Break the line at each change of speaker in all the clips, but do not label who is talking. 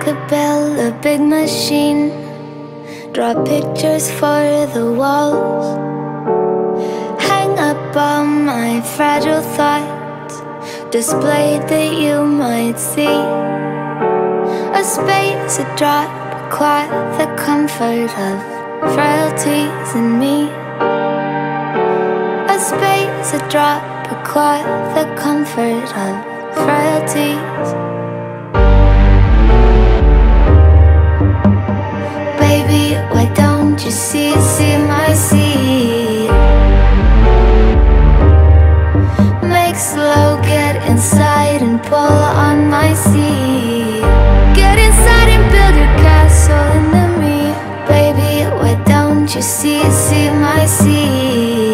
could build a big machine. Draw pictures for the walls. Hang up all my fragile thoughts. Displayed that you might see. A space, a drop, a the comfort of frailties in me. A space, a drop, a the comfort of frailties slow, get inside and pull on my seat. Get inside and build your castle in the me Baby, why don't you see, see my seat?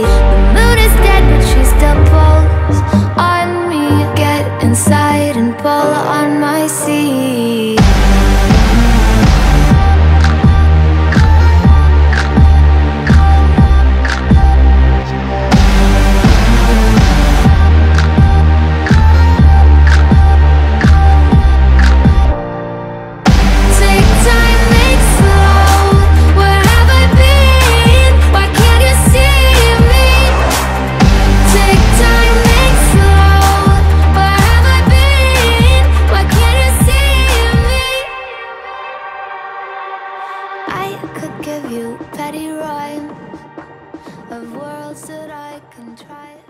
I could give you petty rhymes of worlds that I can try.